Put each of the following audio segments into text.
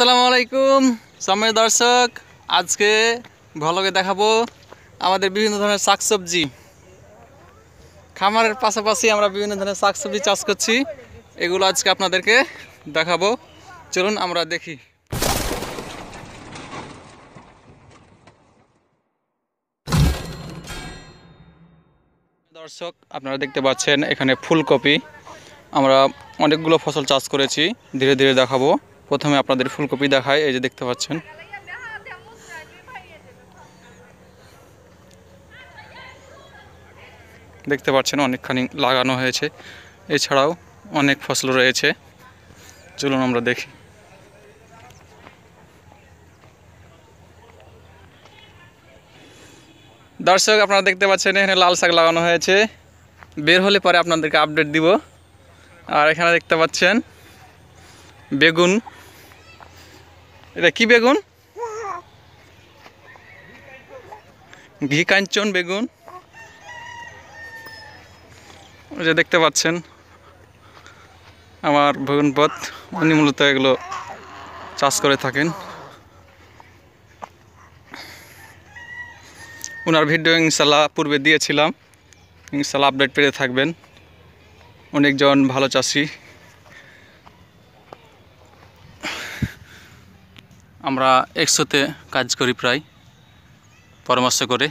আসসালামু আলাইকুম সময় দর্শক। আজকে ভ্লগে দেখাবো আমাদের বিভিন্ন ধরনের শাকসবজি। খামারের পাশাপাশি আমরা বিভিন্ন ধরনের শাকসবজি চাষ করছি। এগুলো আজকে আপনাদেরকে দেখাবো। চলুন আমরা দেখি। দর্শক, আপনারা দেখতে পাচ্ছেন এখানে ফুলকপি। আমরা অনেকগুলো ফসল চাষ করেছি। ধীরে ধীরে দেখাবো। প্রথমে আপনাদের ফুলকপি দেখায় এই যে দেখতে পাচ্ছেন। দেখতে পাচ্ছেন অনেকখানি লাগানো হয়েছে। এছাড়াও অনেক ফসল রয়েছে। চলুন আমরা দেখি। দর্শক, আপনারা দেখতে পাচ্ছেন, এখানে লাল শাক লাগানো হয়েছে। বের হলে পরে আপনাদেরকে আপডেট দিব। আর এখানে দেখতে পাচ্ছেন, বেগুন এটা কি বেগুন? ঘি কাঞ্চন বেগুন। যে দেখতে পাচ্ছেন, আমার ভগনপথ উনি মূলত এগুলো চাষ করে থাকেন। ওনার ভিডিও ইনশাল্লাহ পূর্বে দিয়েছিলাম। ইনশাল্লাহ আপডেট পেতে থাকবেন। অনেকজন ভালো চাষি। আমরা একশোতে কাজ করি প্রায়, পরামর্শ করে।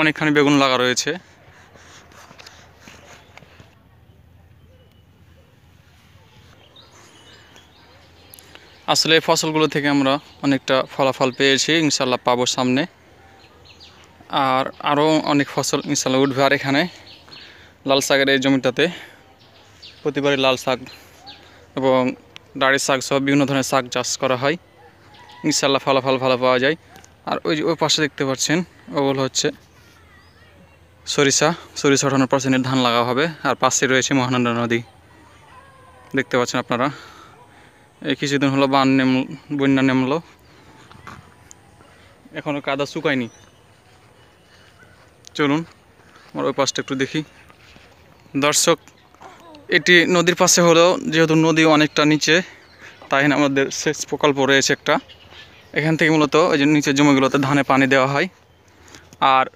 অনেকখানি বেগুন লাগা রয়েছে। আসলে ফসলগুলো থেকে আমরা অনেকটা ফলাফল পেয়েছি ইনশাল্লাহ পাবো সামনে। আর আরও অনেক ফসল ইনশাল্লাহ উঠবে আর এখানে। লাল শাকের এই জমিটাতে প্রতিবারই লাল শাক এবং ডাড়ির শাক সহ বিভিন্ন ধরনের শাক চাষ করা হয়। ইনশাল্লাহ ফলাফল ভালো পাওয়া যায়। আর ওই ওই পাশে দেখতে পাচ্ছেন, ওগুলো হচ্ছে সরিষা। সরিষা ওঠানোর পার্সেন্টের ধান লাগা হবে। আর পাশে রয়েছে মহানন্দা নদী। দেখতে পাচ্ছেন আপনারা। এই কিছুদিন হলো বান নেম, বন্যা নেমলো। এখনও কাদা শুকায়নি। চলুন, আমার ওই পাশটা একটু দেখি। দর্শক, এটি নদীর পাশে হলেও যেহেতু নদী অনেকটা নিচে, তাই আমাদের সেচ প্রকল্প রয়েছে একটা। এখান থেকে মূলত ওই যে নিচের জমিগুলোতে ধানে পানি দেওয়া হয় আর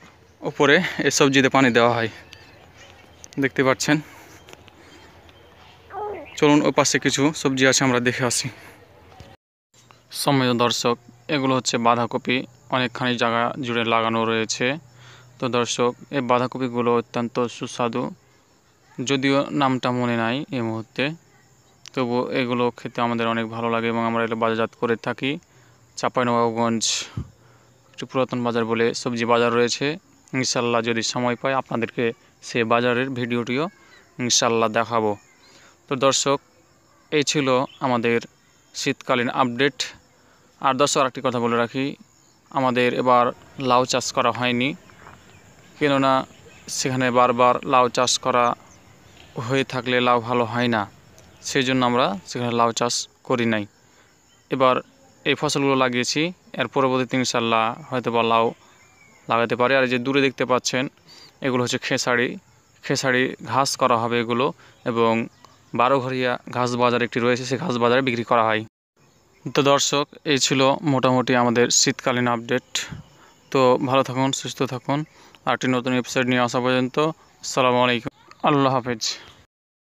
উপরে এই সবজিতে পানি দেওয়া হয়। দেখতে পাচ্ছেন? চলুন ওই পাশে কিছু সবজি আছে, আমরা দেখে আসি। সম্মিত দর্শক, এগুলো হচ্ছে বাঁধাকপি, অনেকখানি জায়গা জুড়ে লাগানো রয়েছে। তো দর্শক, এই বাঁধাকপিগুলো অত্যন্ত সুস্বাদু। যদিও নামটা মনে নাই এই মুহূর্তে। তবু এগুলো খেতে আমাদের অনেক ভালো লাগে এবং আমরা এগুলো বাজারজাত করে থাকি। চাঁপাইনবাবগঞ্জ, একটু পুরাতন বাজার বলে সবজি বাজার রয়েছে। ইনশাল্লাহ যদি সময় পাই আপনাদেরকে সে বাজারের ভিডিওটিও ইনশাল্লাহ দেখাবো। তো দর্শক, এই ছিল আমাদের শীতকালীন আপডেট। আর দর্শক, আরেকটি কথা বলে রাখি, আমাদের এবার লাউ চাষ করা হয়নি। কেননা সেখানে বারবার লাউ চাষ করা হয়ে থাকলে লাউ ভালো হয় না। সেই জন্য আমরা সেখানে লাউ চাষ করি নাই। এবার এই ফসলগুলো লাগিয়েছি। এর পরবর্তীতে ইনশাল্লাহ হয়তো বা লাউ লাগাতে পারি। আর যে দূরে দেখতে পাচ্ছেন, এগুলো হচ্ছে খেসারি। খেসারি ঘাস করা হবে এগুলো এবং বারোঘরিয়া ঘাস বাজার একটি রয়েছে সেই ঘাস বাজারে বিক্রি করা হয়। তো দর্শক, এই ছিল মোটামুটি আমাদের শীতকালীন আপডেট। তো ভালো থাকুন, সুস্থ থাকুন। আর একটি নতুন এপিসোড নিয়ে আসা পর্যন্ত, আসসালামু আলাইকুম। আল্লাহ হাফেজ।